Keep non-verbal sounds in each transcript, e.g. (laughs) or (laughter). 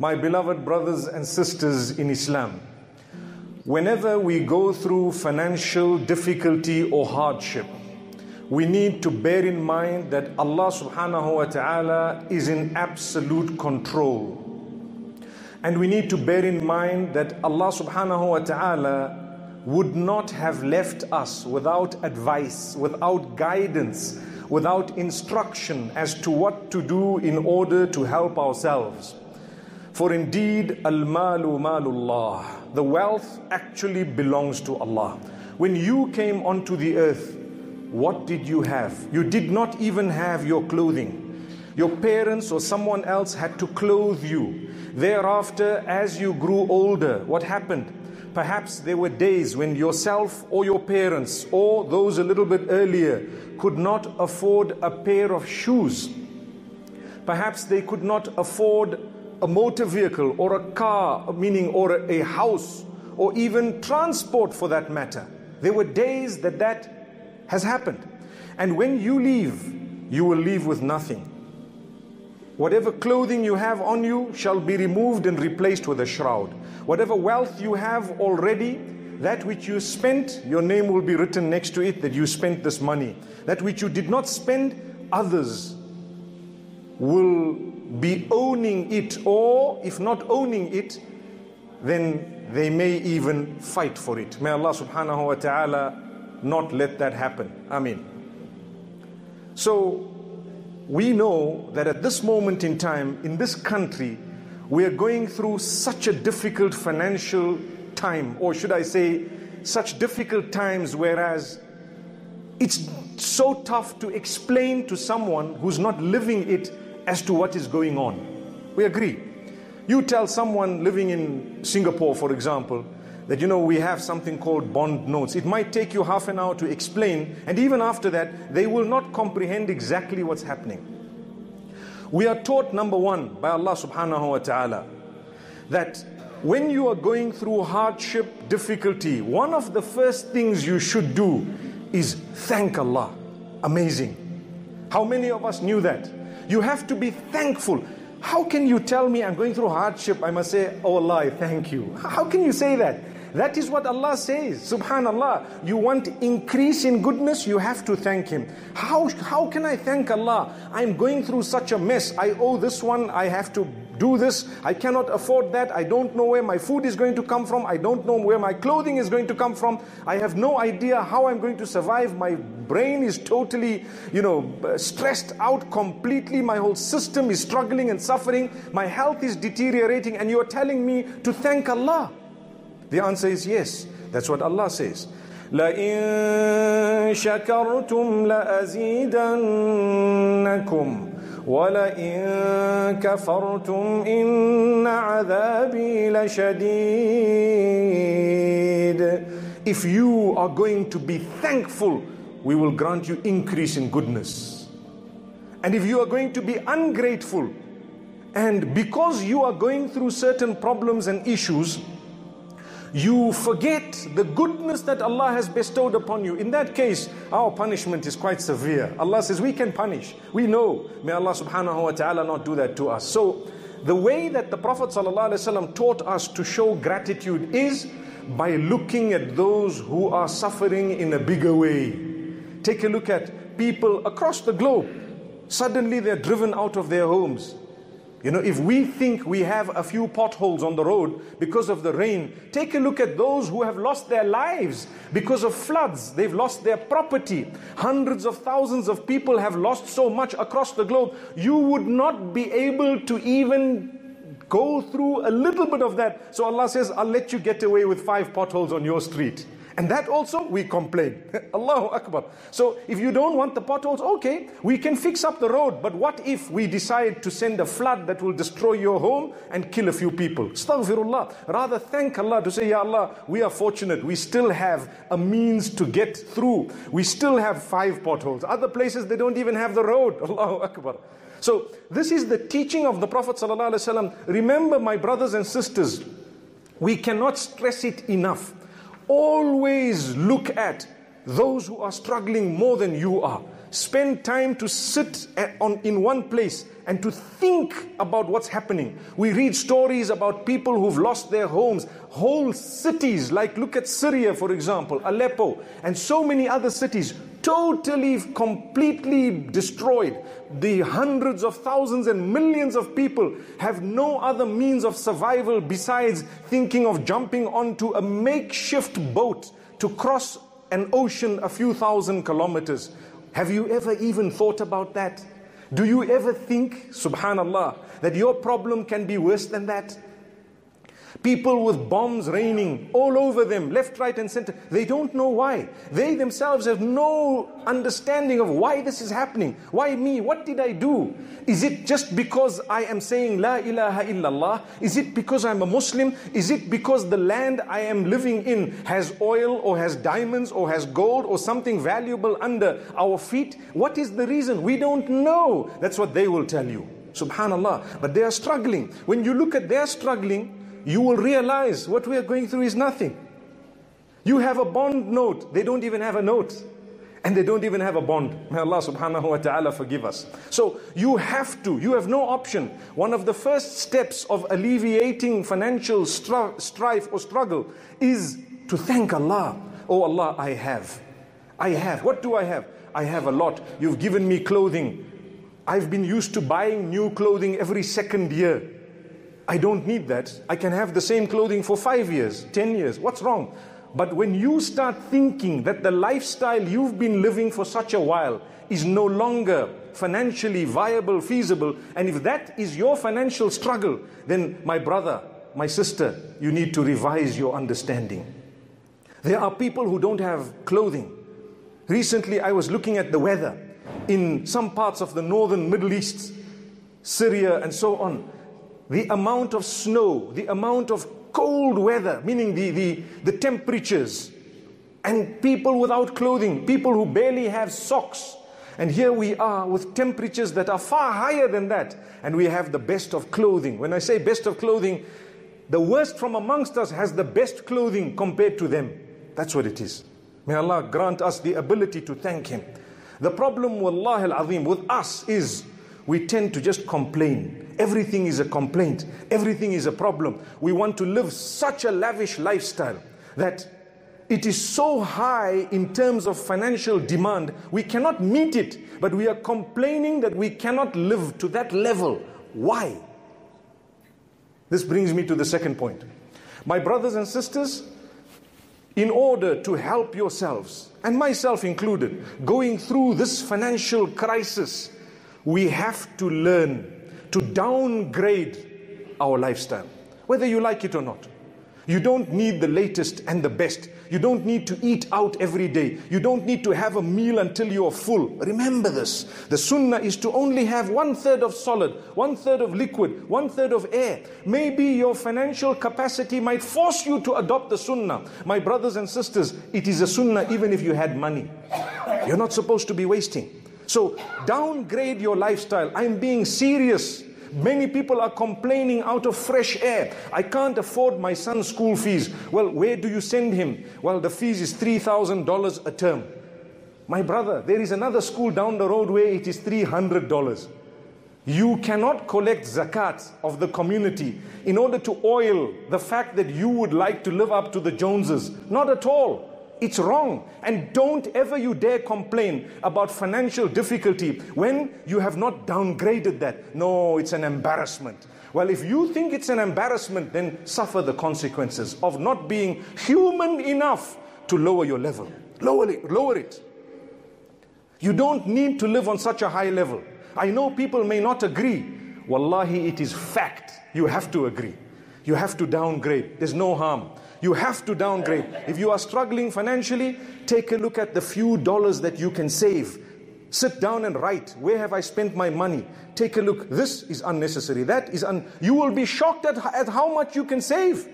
My beloved brothers and sisters in Islam, whenever we go through financial difficulty or hardship, we need to bear in mind that Allah subhanahu wa ta'ala is in absolute control. And we need to bear in mind that Allah subhanahu wa ta'ala would not have left us without advice, without guidance, without instruction as to what to do in order to help ourselves. For indeed, al malu malullah, the wealth actually belongs to Allah. When you came onto the earth, what did you have? You did not even have your clothing. Your parents or someone else had to clothe you. Thereafter, as you grew older, what happened? Perhaps there were days when yourself or your parents or those a little bit earlier could not afford a pair of shoes. Perhaps they could not afford a motor vehicle or a car, meaning or a house or even transport for that matter. There were days that that has happened. And when you leave, you will leave with nothing. Whatever clothing you have on you shall be removed and replaced with a shroud. Whatever wealth you have already, that which you spent, your name will be written next to it that you spent this money. That which you did not spend, others will be owning it, or if not owning it, then they may even fight for it. May Allah subhanahu wa ta'ala not let that happen. Amin. So, we know that at this moment in time, in this country, we are going through such a difficult financial time, or should I say, such difficult times, whereas it's so tough to explain to someone who's not living it as to what is going on. We agree. You tell someone living in Singapore, for example, that you know we have something called bond notes. It might take you half an hour to explain, and even after that, they will not comprehend exactly what's happening. We are taught, number one, by Allah subhanahu wa ta'ala, that when you are going through hardship, difficulty, one of the first things you should do is thank Allah. Amazing. How many of us knew that? You have to be thankful. How can you tell me I'm going through hardship? I must say, Oh Allah, thank you. How can you say that? That is what Allah says. Subhanallah. You want increase in goodness, you have to thank Him. How, how can I thank Allah? I'm going through such a mess. I owe this one, I have to do this. I cannot afford that. I don't know where my food is going to come from. I don't know where my clothing is going to come from. I have no idea how I'm going to survive. My brain is totally, you know, stressed out completely. My whole system is struggling and suffering. My health is deteriorating. And you're telling me to thank Allah. The answer is yes. That's what Allah says. لئن شكرتم لأزيدنكم ولئن كفرتم إن عذابي لشديد If you are going to be thankful, we will grant you increase in goodness. And if you are going to be ungrateful, and because you are going through certain problems and issues, you forget the goodness that Allah has bestowed upon you. In that case, our punishment is quite severe. Allah says we can punish. We know. May Allah subhanahu wa ta'ala not do that to us. So, the way that the Prophet taught us to show gratitude is by looking at those who are suffering in a bigger way. Take a look at people across the globe. Suddenly they're driven out of their homes. You know, if we think we have a few potholes on the road because of the rain, take a look at those who have lost their lives because of floods. They've lost their property. Hundreds of thousands of people have lost so much across the globe. You would not be able to even go through a little bit of that. So Allah says, I'll let you get away with five potholes on your street. And that also we complain. (laughs) Allahu Akbar. So if you don't want the potholes, okay, we can fix up the road. But what if we decide to send a flood that will destroy your home and kill a few people? Astaghfirullah. Rather thank Allah to say, Ya Allah, we are fortunate. We still have a means to get through. We still have five potholes. Other places they don't even have the road. (laughs) Allahu Akbar. So this is the teaching of the Prophet ﷺ. Remember, my brothers and sisters, we cannot stress it enough always look at those who are struggling more than you are. Spend time to sit on, in one place and to think about what's happening. We read stories about people who've lost their homes, whole cities, like look at Syria, for example, Aleppo, and so many other cities, totally, completely destroyed. The hundreds of thousands and millions of people have no other means of survival besides thinking of jumping onto a makeshift boat to cross an ocean a few thousand kilometers. Have you ever even thought about that? Do you ever think, subhanallah, that your problem can be worse than that? People with bombs raining all over them, left, right, and center. They don't know why. They themselves have no understanding of why this is happening. Why me? What did I do? Is it just because I am saying La ilaha illallah? Is it because I'm a Muslim? Is it because the land I am living in has oil or has diamonds or has gold or something valuable under our feet? What is the reason? We don't know. That's what they will tell you. Subhanallah. But they are struggling. When you look at their struggling, you will realize what we are going through is nothing. You have a bond note, they don't even have a note. And they don't even have a bond. May Allah subhanahu wa ta'ala forgive us. So you have to, you have no option. One of the first steps of alleviating financial strife or struggle is to thank Allah. Oh Allah, I have. I have. What do I have? I have a lot. You've given me clothing. I've been used to buying new clothing every second year. I don't need that. I can have the same clothing for five years, ten years. What's wrong? But when you start thinking that the lifestyle you've been living for such a while is no longer financially viable, feasible, and if that is your financial struggle, then my brother, my sister, you need to revise your understanding. There are people who don't have clothing. Recently, I was looking at the weather in some parts of the northern Middle East, Syria, and so on the amount of snow, the amount of cold weather, meaning the, the, the temperatures, and people without clothing, people who barely have socks. And here we are with temperatures that are far higher than that, and we have the best of clothing. When I say best of clothing, the worst from amongst us has the best clothing compared to them. That's what it is. May Allah grant us the ability to thank Him. The problem, Wallah al Azim, with us is we tend to just complain. Everything is a complaint. Everything is a problem. We want to live such a lavish lifestyle that it is so high in terms of financial demand, we cannot meet it, but we are complaining that we cannot live to that level. Why? This brings me to the second point. My brothers and sisters, in order to help yourselves, and myself included, going through this financial crisis, we have to learn to downgrade our lifestyle, whether you like it or not. You don't need the latest and the best. You don't need to eat out every day. You don't need to have a meal until you are full. Remember this. The sunnah is to only have one third of solid, one third of liquid, one third of air. Maybe your financial capacity might force you to adopt the sunnah. My brothers and sisters, it is a sunnah even if you had money. You're not supposed to be wasting. So downgrade your lifestyle. I'm being serious. Many people are complaining out of fresh air. I can't afford my son's school fees. Well, where do you send him? Well, the fees is $3,000 a term. My brother, there is another school down the road where it is $300. You cannot collect zakat of the community in order to oil the fact that you would like to live up to the Joneses. Not at all. It's wrong. And don't ever you dare complain about financial difficulty when you have not downgraded that. No, it's an embarrassment. Well, if you think it's an embarrassment, then suffer the consequences of not being human enough to lower your level. Lower it. Lower it. You don't need to live on such a high level. I know people may not agree. Wallahi, it is fact. You have to agree. You have to downgrade. There's no harm. You have to downgrade. If you are struggling financially, take a look at the few dollars that you can save. Sit down and write, where have I spent my money? Take a look. This is unnecessary. That is un you will be shocked at, at how much you can save.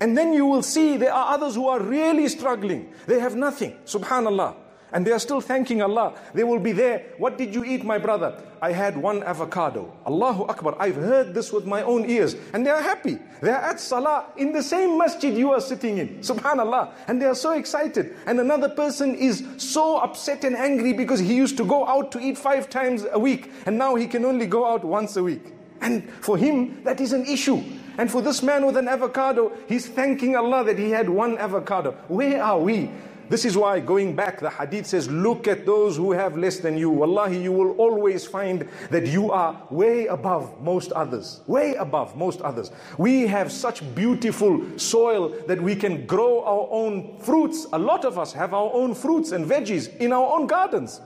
And then you will see there are others who are really struggling. They have nothing. Subhanallah. And they are still thanking Allah. They will be there. What did you eat, my brother? I had one avocado. Allahu Akbar. I've heard this with my own ears. And they are happy. They are at Salah in the same masjid you are sitting in. Subhanallah. And they are so excited. And another person is so upset and angry because he used to go out to eat five times a week. And now he can only go out once a week. And for him, that is an issue. And for this man with an avocado, he's thanking Allah that he had one avocado. Where are we? This is why, going back, the hadith says, Look at those who have less than you. Wallahi, you will always find that you are way above most others. Way above most others. We have such beautiful soil that we can grow our own fruits. A lot of us have our own fruits and veggies in our own gardens.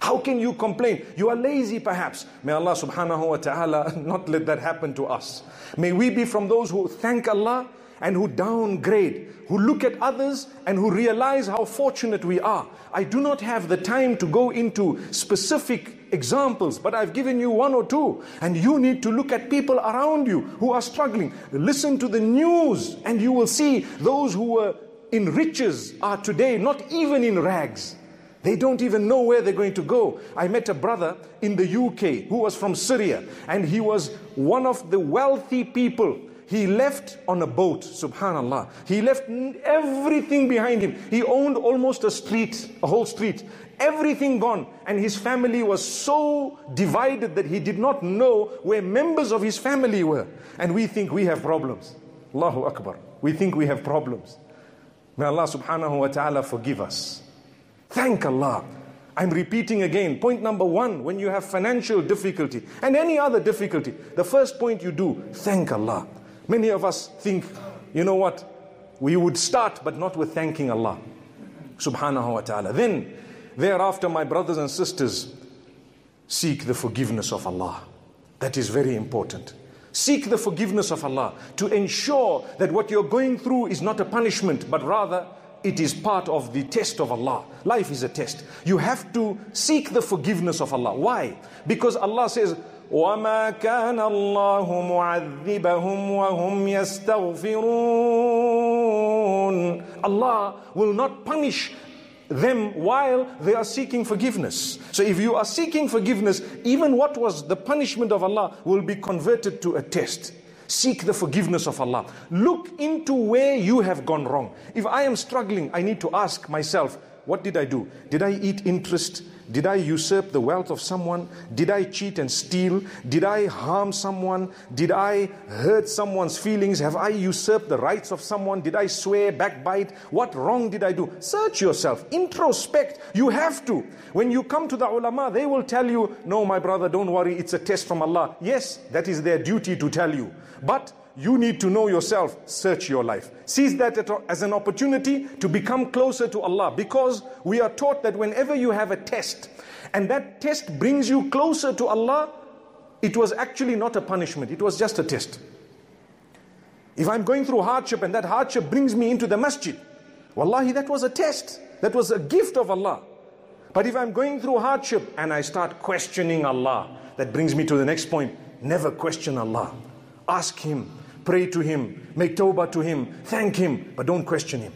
How can you complain? You are lazy perhaps. May Allah subhanahu wa ta'ala (laughs) not let that happen to us. May we be from those who thank Allah and who downgrade, who look at others and who realize how fortunate we are. I do not have the time to go into specific examples, but I've given you one or two. And you need to look at people around you who are struggling. Listen to the news, and you will see those who were in riches are today not even in rags. They don't even know where they're going to go. I met a brother in the UK who was from Syria, and he was one of the wealthy people he left on a boat, subhanallah. He left everything behind him. He owned almost a street, a whole street. Everything gone. And his family was so divided that he did not know where members of his family were. And we think we have problems. Allahu Akbar. We think we have problems. May Allah subhanahu wa ta'ala forgive us. Thank Allah. I'm repeating again. Point number one when you have financial difficulty and any other difficulty, the first point you do, thank Allah. Many of us think, you know what? We would start, but not with thanking Allah subhanahu wa ta'ala. Then, thereafter, my brothers and sisters, seek the forgiveness of Allah. That is very important. Seek the forgiveness of Allah to ensure that what you're going through is not a punishment, but rather it is part of the test of Allah. Life is a test. You have to seek the forgiveness of Allah. Why? Because Allah says, وما كان الله معذبهم وهم يستغفرون Allah will not punish them while they are seeking forgiveness. So if you are seeking forgiveness, even what was the punishment of Allah will be converted to a test. Seek the forgiveness of Allah. Look into where you have gone wrong. If I am struggling, I need to ask myself, what did I do? Did I eat interest? Did I usurp the wealth of someone? Did I cheat and steal? Did I harm someone? Did I hurt someone's feelings? Have I usurped the rights of someone? Did I swear, backbite? What wrong did I do? Search yourself, introspect. You have to. When you come to the ulama, they will tell you, No, my brother, don't worry, it's a test from Allah. Yes, that is their duty to tell you. But you need to know yourself, search your life. Seize that as an opportunity to become closer to Allah because we are taught that whenever you have a test and that test brings you closer to Allah, it was actually not a punishment, it was just a test. If I'm going through hardship and that hardship brings me into the masjid, wallahi, that was a test, that was a gift of Allah. But if I'm going through hardship and I start questioning Allah, that brings me to the next point never question Allah. Ask Him, Pray to Him, make tawbah to Him, thank Him, but don't question Him.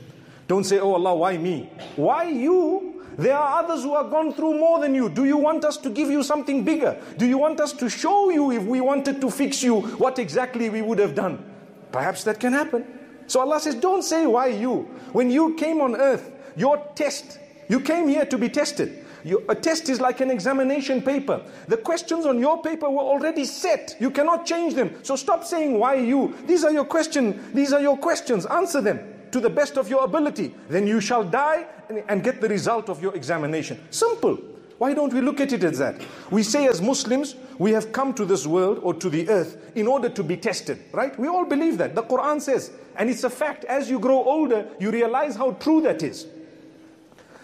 Don't say, Oh Allah, why me? Why you? There are others who have gone through more than you. Do you want us to give you something bigger? Do you want us to show you if we wanted to fix you what exactly we would have done? Perhaps that can happen. So Allah says, Don't say why you. When you came on earth, your test, you came here to be tested. You, a test is like an examination paper. The questions on your paper were already set. You cannot change them. So stop saying, why you? These are your questions. These are your questions. Answer them to the best of your ability. Then you shall die and get the result of your examination. Simple. Why don't we look at it as that? We say as Muslims, we have come to this world or to the earth in order to be tested, right? We all believe that. The Quran says, and it's a fact, as you grow older, you realize how true that is.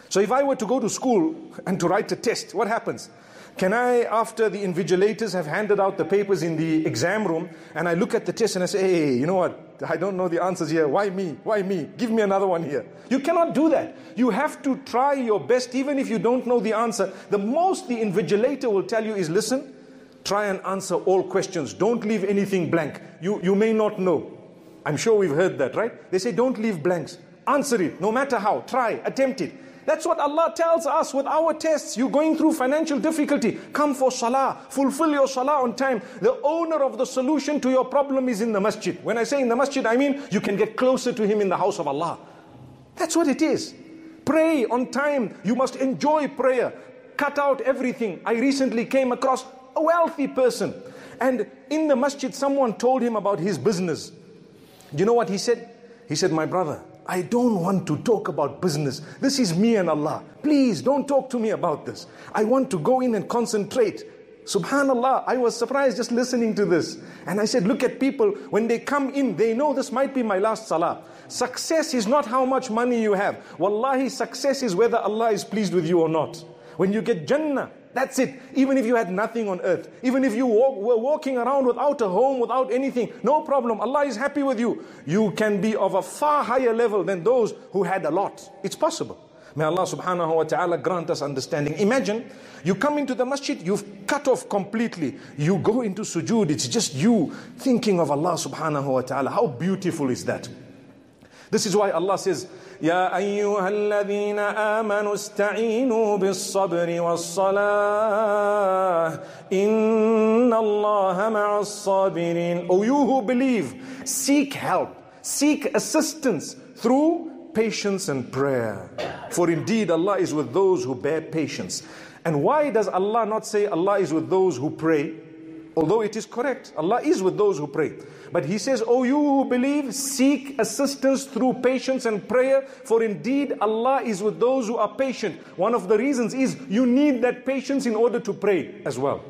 So if I were to go to school and to write a test, what happens? Can I, after the invigilators have handed out the papers in the exam room, and I look at the test and I say, hey, you know what? I don't know the answers here. Why me? Why me? Give me another one here. You cannot do that. You have to try your best, even if you don't know the answer. The most the invigilator will tell you is listen, try and answer all questions. Don't leave anything blank. You, you may not know. I'm sure we've heard that, right? They say don't leave blanks. Answer it, no matter how. Try, attempt it. That's what Allah tells us with our tests. You're going through financial difficulty. Come for salah. Fulfill your salah on time. The owner of the solution to your problem is in the masjid. When I say in the masjid, I mean you can get closer to him in the house of Allah. That's what it is. Pray on time. You must enjoy prayer. Cut out everything. I recently came across a wealthy person. And in the masjid, someone told him about his business. Do you know what he said? He said, My brother, I don't want to talk about business. This is me and Allah. Please don't talk to me about this. I want to go in and concentrate. Subhanallah, I was surprised just listening to this. And I said, Look at people, when they come in, they know this might be my last salah. Success is not how much money you have. Wallahi, success is whether Allah is pleased with you or not. When you get Jannah, that's it. Even if you had nothing on earth, even if you walk, were walking around without a home, without anything, no problem. Allah is happy with you. You can be of a far higher level than those who had a lot. It's possible. May Allah subhanahu wa ta'ala grant us understanding. Imagine you come into the masjid, you've cut off completely. You go into sujood, it's just you thinking of Allah subhanahu wa ta'ala. How beautiful is that? This is why Allah says, يا أيها الذين آمنوا استعينوا بالصبر والصلاة إن الله مع الصابرين O you who believe, seek help, seek assistance through patience and prayer. For indeed Allah is with those who bear patience. And why does Allah not say Allah is with those who pray? Although it is correct, Allah is with those who pray. But he says, O you who believe, seek assistance through patience and prayer, for indeed Allah is with those who are patient. One of the reasons is you need that patience in order to pray as well.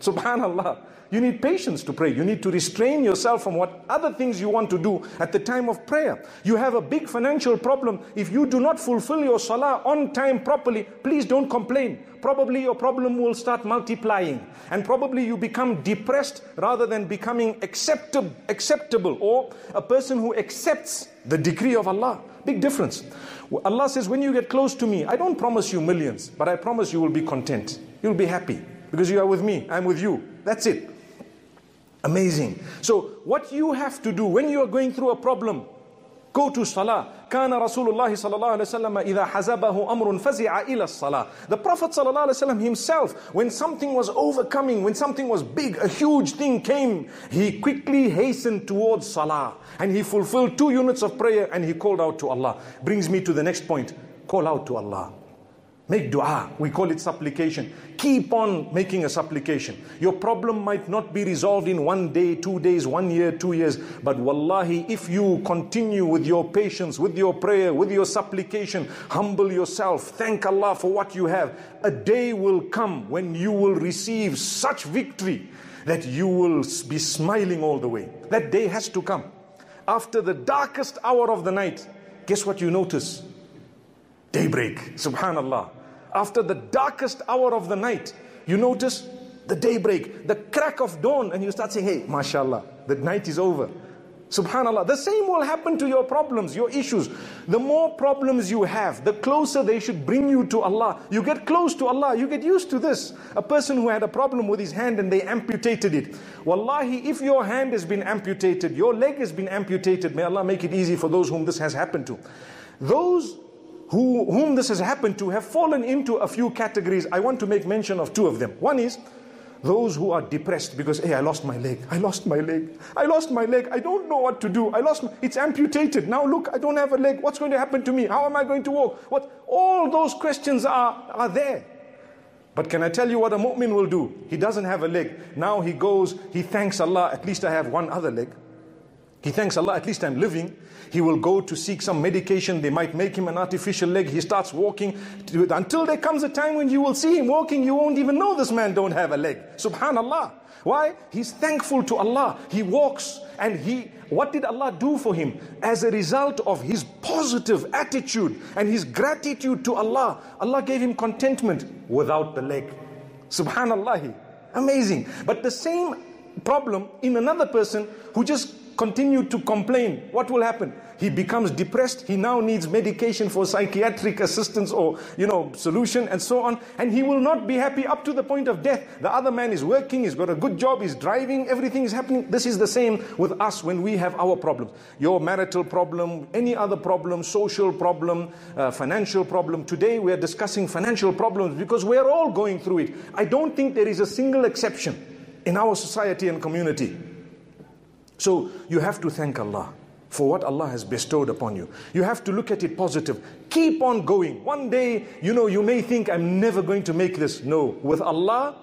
Subhanallah. You need patience to pray. You need to restrain yourself from what other things you want to do at the time of prayer. You have a big financial problem. If you do not fulfill your salah on time properly, please don't complain. Probably your problem will start multiplying. And probably you become depressed rather than becoming acceptable, acceptable or a person who accepts the decree of Allah. Big difference. Allah says, when you get close to me, I don't promise you millions, but I promise you will be content. You'll be happy because you are with me. I'm with you. That's it. Amazing. So, what you have to do when you are going through a problem, go to salah. كان رسول الله صلى الله عليه وسلم إذا حزبه أمر فزع إلى الصلاة. The Prophet صلى الله عليه وسلم himself, when something was overcoming, when something was big, a huge thing came, he quickly hastened towards salah. And he fulfilled two units of prayer and he called out to Allah. Brings me to the next point. Call out to Allah. Make dua. We call it supplication. Keep on making a supplication. Your problem might not be resolved in one day, two days, one year, two years. But wallahi, if you continue with your patience, with your prayer, with your supplication, humble yourself, thank Allah for what you have, a day will come when you will receive such victory that you will be smiling all the way. That day has to come. After the darkest hour of the night, guess what you notice? Daybreak. Subhanallah after the darkest hour of the night, you notice the daybreak, the crack of dawn, and you start saying, Hey, mashallah, the night is over. Subhanallah. The same will happen to your problems, your issues. The more problems you have, the closer they should bring you to Allah. You get close to Allah, you get used to this. A person who had a problem with his hand and they amputated it. Wallahi, if your hand has been amputated, your leg has been amputated, may Allah make it easy for those whom this has happened to. Those who, whom this has happened to have fallen into a few categories. I want to make mention of two of them. One is those who are depressed because, hey, I lost my leg. I lost my leg. I lost my leg. I don't know what to do. I lost, my, it's amputated. Now look, I don't have a leg. What's going to happen to me? How am I going to walk? What? All those questions are, are there. But can I tell you what a mu'min will do? He doesn't have a leg. Now he goes, he thanks Allah, at least I have one other leg. He thanks Allah, at least I'm living. He will go to seek some medication. They might make him an artificial leg. He starts walking until there comes a time when you will see him walking. You won't even know this man don't have a leg. Subhanallah. Why? He's thankful to Allah. He walks and he, what did Allah do for him? As a result of his positive attitude and his gratitude to Allah, Allah gave him contentment without the leg. Subhanallah. Amazing. But the same problem in another person who just continue to complain, what will happen? He becomes depressed. He now needs medication for psychiatric assistance or, you know, solution and so on. And he will not be happy up to the point of death. The other man is working, he's got a good job, he's driving, everything is happening. This is the same with us when we have our problems. Your marital problem, any other problem, social problem, uh, financial problem. Today we are discussing financial problems because we are all going through it. I don't think there is a single exception in our society and community. So you have to thank Allah for what Allah has bestowed upon you. You have to look at it positive. Keep on going. One day, you know, you may think, I'm never going to make this. No, with Allah,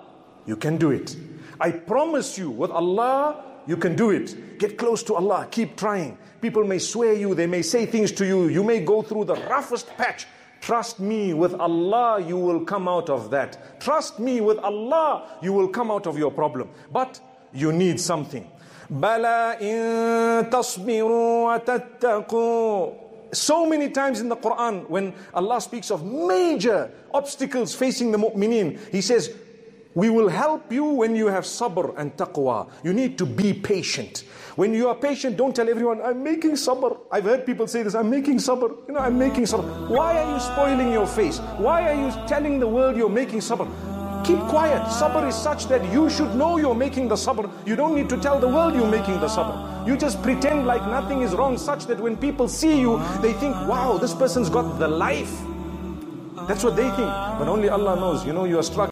you can do it. I promise you, with Allah, you can do it. Get close to Allah. Keep trying. People may swear you, they may say things to you. You may go through the roughest patch. Trust me, with Allah, you will come out of that. Trust me, with Allah, you will come out of your problem. But you need something. So many times in the Quran, when Allah speaks of major obstacles facing the mu'mineen, He says, we will help you when you have sabr and taqwa. You need to be patient. When you are patient, don't tell everyone, I'm making sabr. I've heard people say this, I'm making sabr. You know, I'm making sabr. Why are you spoiling your face? Why are you telling the world you're making sabr? Keep quiet. Sabr is such that you should know you're making the sabr. You don't need to tell the world you're making the sabr. You just pretend like nothing is wrong, such that when people see you, they think, wow, this person's got the life. That's what they think. But only Allah knows. You know, you are struck.